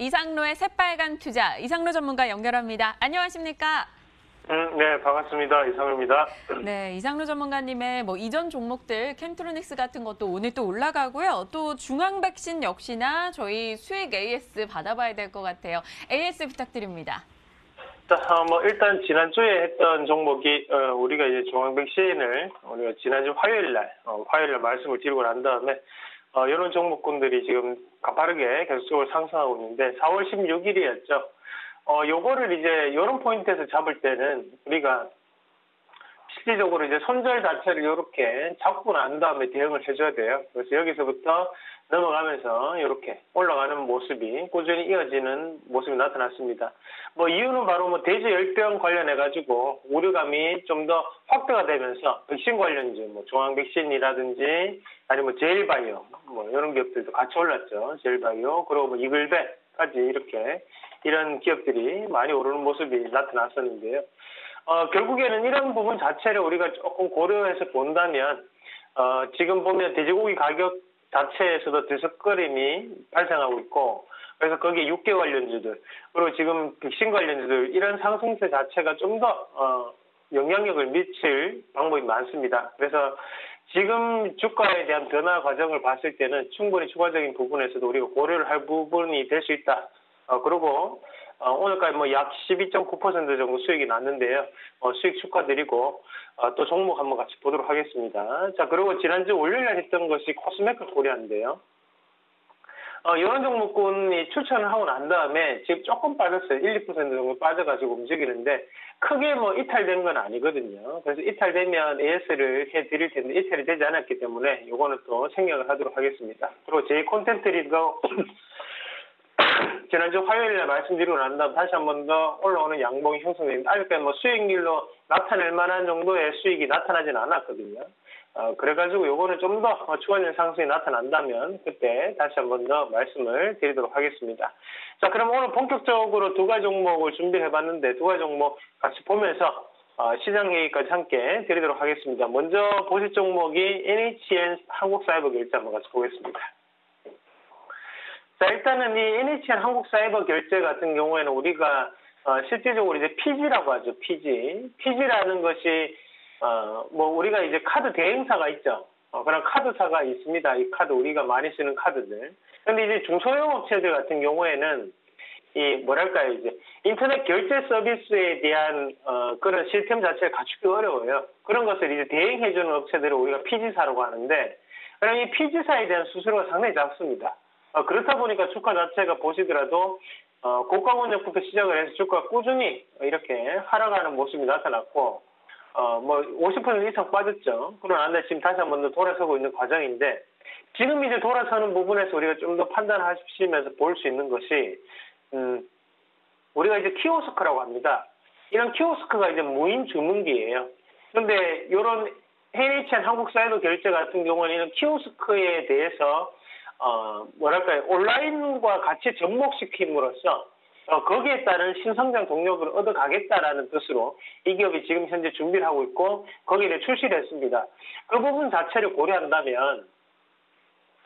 이상로의 새빨간 투자 이상로 전문가 연결합니다. 안녕하십니까? 음, 네, 반갑습니다. 이상입니다. 네, 이상로 전문가님의 뭐 이전 종목들 캠트로닉스 같은 것도 오늘 또 올라가고요. 또 중앙 백신 역시나 저희 수익 AS 받아봐야 될 것 같아요. AS 부탁드립니다. 자, 어, 뭐 일단 지난주에 했던 종목이 어, 우리가 이제 중앙 백신을 우리가 지난주 화요일 날 어, 화요일 날 말씀을 드리고 난 다음에 어, 이런 종목군들이 지금 가파르게 계속적으로 상승하고 있는데 4월 16일이었죠. 어, 요거를 이제 이런 포인트에서 잡을 때는 우리가 실질적으로 이제 손절 자체를 이렇게 잡고 난 다음에 대응을 해줘야 돼요. 그래서 여기서부터 넘어가면서 이렇게 올라가는 모습이 꾸준히 이어지는 모습이 나타났습니다. 뭐 이유는 바로 뭐 대지 열병 관련해 가지고 우려감이 좀 더 확대가 되면서 백신 관련주, 뭐 중앙 백신이라든지 아니면 뭐 제일바이오 뭐 이런 기업들도 같이 올랐죠. 제일바이오 그리고 뭐 이글베까지 이렇게 이런 기업들이 많이 오르는 모습이 나타났었는데요. 어, 결국에는 이런 부분 자체를 우리가 조금 고려해서 본다면 어, 지금 보면 돼지고기 가격 자체에서도 들썩거림이 발생하고 있고 그래서 거기에 육개 관련주들 그리고 지금 백신 관련주들 이런 상승세 자체가 좀더 어, 영향력을 미칠 방법이 많습니다. 그래서 지금 주가에 대한 변화 과정을 봤을 때는 충분히 추가적인 부분에서도 우리가 고려를 할 부분이 될 수 있다. 어, 그리고 어, 오늘까지 뭐 약 12.9% 정도 수익이 났는데요. 어, 수익 축하드리고 어, 또 종목 한번 같이 보도록 하겠습니다. 자 그리고 지난주 월요일날 했던 것이 코스메크 코리아인데요. 어, 이런 종목군이 추천을 하고 난 다음에 지금 조금 빠졌어요. 1, 2% 정도 빠져가지고 움직이는데 크게 뭐 이탈된 건 아니거든요. 그래서 이탈되면 AS를 해드릴 텐데 이탈이 되지 않았기 때문에 이거는 또 생략을 하도록 하겠습니다. 그리고 제 콘텐츠 리더 지난주 화요일에 말씀드리고 난 다음 다시 한 번 더 올라오는 양봉이 형성됩니다. 아직까지 뭐 수익률로 나타낼 만한 정도의 수익이 나타나지는 않았거든요. 어, 그래가지고 요거는 좀 더 추가적인 상승이 나타난다면 그때 다시 한 번 더 말씀을 드리도록 하겠습니다. 자, 그럼 오늘 본격적으로 두 가지 종목을 준비해 봤는데 두 가지 종목 같이 보면서 어, 시장 얘기까지 함께 드리도록 하겠습니다. 먼저 보실 종목이 NHN 한국사이버 결제 한번 같이 보겠습니다. 자, 일단은 이 NHN 한국 사이버 결제 같은 경우에는 우리가 어, 실질적으로 이제 PG라고 하죠. PG. PG라는 것이 어, 뭐 우리가 이제 카드 대행사가 있죠. 어, 그런 카드사가 있습니다. 이 카드 우리가 많이 쓰는 카드들. 근데 이제 중소형 업체들 같은 경우에는 이 뭐랄까요 이제 인터넷 결제 서비스에 대한 어, 그런 시스템 자체를 갖추기 어려워요. 그런 것을 이제 대행해주는 업체들을 우리가 PG사라고 하는데 그럼 이 PG사에 대한 수수료가 상당히 작습니다. 어, 그렇다 보니까 주가 자체가 보시더라도 어, 고가 권역부터 시작을 해서 주가가 꾸준히 이렇게 하락하는 모습이 나타났고 어, 뭐, 50% 이상 빠졌죠. 그러나 지금 다시 한 번 더 돌아서고 있는 과정인데, 지금 이제 돌아서는 부분에서 우리가 좀 더 판단하시면서 볼 수 있는 것이, 음, 우리가 이제 키오스크라고 합니다. 이런 키오스크가 이제 무인 주문기예요. 그런데 이런 NHN 한국 사이버 결제 같은 경우는 이런 키오스크에 대해서, 어, 뭐랄까요, 온라인과 같이 접목시킴으로써 어, 거기에 따른 신성장 동력을 얻어가겠다라는 뜻으로 이 기업이 지금 현재 준비를 하고 있고 거기에 출시를 했습니다. 그 부분 자체를 고려한다면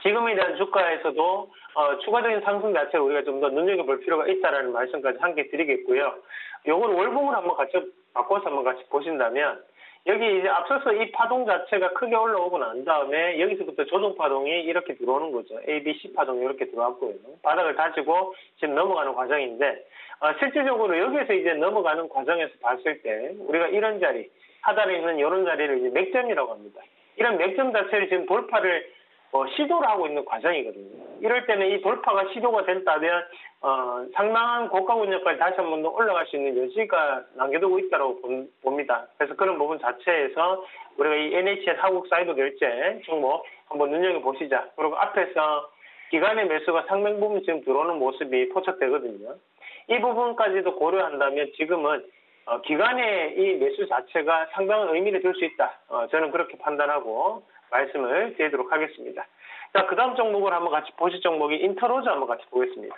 지금에 대한 주가에서도 어, 추가적인 상승 자체를 우리가 좀 더 눈여겨볼 필요가 있다라는 말씀까지 함께 드리겠고요. 요걸 월봉을 한번 같이 바꿔서 한번 같이 보신다면 여기 이제 앞서서 이 파동 자체가 크게 올라오고 난 다음에 여기서부터 조정 파동이 이렇게 들어오는 거죠. A, B, C 파동이 이렇게 들어왔고요. 바닥을 다지고 지금 넘어가는 과정인데 어, 실질적으로 여기에서 이제 넘어가는 과정에서 봤을 때 우리가 이런 자리 하단에 있는 이런 자리를 이제 맥점이라고 합니다. 이런 맥점 자체를 지금 돌파를 어, 시도를 하고 있는 과정이거든요. 이럴 때는 이 돌파가 시도가 된다면 어, 상당한 고가 권역까지 다시 한 번 더 올라갈 수 있는 여지가 남겨두고 있다고 봅니다. 그래서 그런 부분 자체에서 우리가 이 NHN 한국 사이버 결제 종목 한번 눈여겨보시자. 그리고 앞에서 기간의 매수가 상당 부분 지금 들어오는 모습이 포착되거든요. 이 부분까지도 고려한다면 지금은 어, 기간의 이 매수 자체가 상당한 의미를 둘수 있다. 어, 저는 그렇게 판단하고 말씀을 드리도록 하겠습니다. 자, 그 다음 종목을 한번 같이 보실 종목이 인터로저 한번 같이 보겠습니다.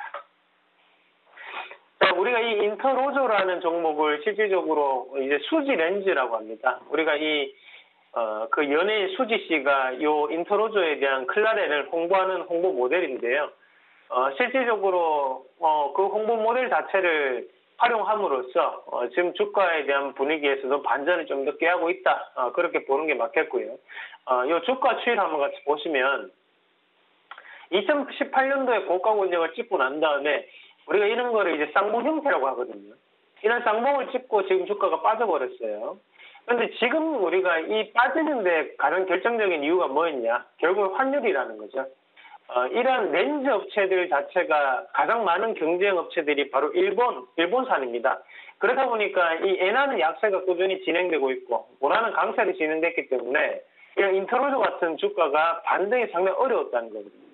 자, 우리가 이 인터로저라는 종목을 실질적으로 이제 수지 렌즈라고 합니다. 우리가 이, 어, 그 연예인 수지 씨가 이 인터로저에 대한 클라렌을 홍보하는 홍보 모델인데요. 어, 실질적으로 어, 그 홍보 모델 자체를 활용함으로써 어, 지금 주가에 대한 분위기에서도 반전을 좀더 꾀하고 있다. 어, 그렇게 보는 게 맞겠고요. 어, 이 주가 추이를 한번 같이 보시면 2018년도에 고가 권역을 찍고 난 다음에 우리가 이런 거를 이제 쌍봉 형태라고 하거든요. 이런 쌍봉을 찍고 지금 주가가 빠져버렸어요. 그런데 지금 우리가 이 빠지는데 가장 결정적인 이유가 뭐였냐? 결국 환율이라는 거죠. 어, 이런 렌즈 업체들 자체가 가장 많은 경쟁 업체들이 바로 일본, 일본산입니다. 그러다 보니까 이 엔화는 약세가 꾸준히 진행되고 있고, 원화는 강세로 진행됐기 때문에 이런 인터로조 같은 주가가 반등이 상당히 어려웠다는 거거든요.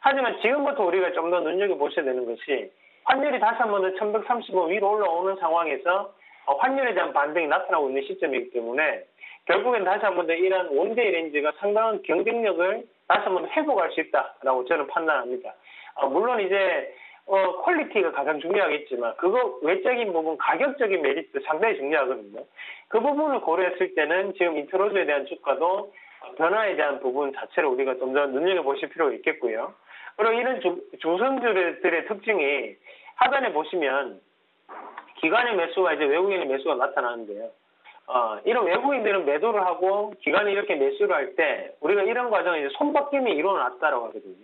하지만 지금부터 우리가 좀 더 눈여겨보셔야 되는 것이 환율이 다시 한 번 더 1135 위로 올라오는 상황에서 어, 환율에 대한 반등이 나타나고 있는 시점이기 때문에 결국엔 다시 한 번 더 이러한 one-day 렌즈가 상당한 경쟁력을 다시 한번 회복할 수 있다라고 저는 판단합니다. 어, 물론 이제 어, quality가 가장 중요하겠지만 그거 외적인 부분 가격적인 메리트 상당히 중요하거든요. 그 부분을 고려했을 때는 지금 인터로조에 대한 주가도 변화에 대한 부분 자체를 우리가 좀 더 눈여겨보실 필요가 있겠고요. 그리고 이런 주, 조선주들의 특징이 하단에 보시면 기관의 매수와 이제 외국인의 매수가 나타나는데요. 어, 이런 외국인들은 매도를 하고 기관이 이렇게 매수를 할 때 우리가 이런 과정에 이제 손바뀜이 일어났다라고 하거든요.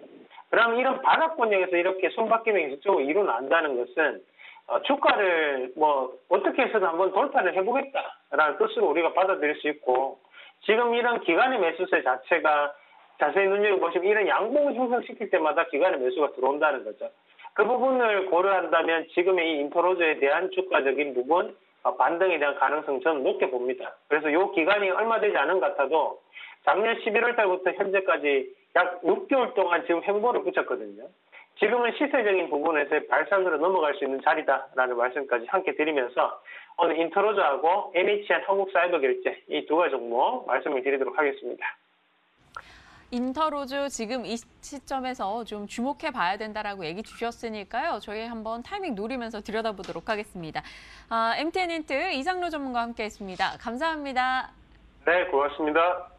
그럼 이런 바닥권역에서 이렇게 손바뀜이 계속적으로 일어난다는 것은 어, 주가를 뭐 어떻게 해서든 한번 돌파를 해보겠다라는 뜻으로 우리가 받아들일 수 있고 지금 이런 기관의 매수세 자체가 자세히 눈여겨보시면 이런 양봉을 형성시킬 때마다 기관의 매수가 들어온다는 거죠. 그 부분을 고려한다면 지금의 이 인터로즈에 대한 주가적인 부분 어, 반등에 대한 가능성 저는 높게 봅니다. 그래서 이 기간이 얼마 되지 않은 것 같아도 작년 11월 달부터 현재까지 약 6개월 동안 지금 횡보를 보였거든요. 지금은 시세적인 부분에서 발산으로 넘어갈 수 있는 자리다라는 말씀까지 함께 드리면서 오늘 인터로조하고 NHN 한국사이버결제 이 두 가지 종목 말씀을 드리도록 하겠습니다. 인터로조 지금 이 시점에서 좀 주목해 봐야 된다라고 얘기 주셨으니까요. 저희 한번 타이밍 노리면서 들여다보도록 하겠습니다. 아, MTN 인트 이상로 전문가와 함께했습니다. 감사합니다. 네, 고맙습니다.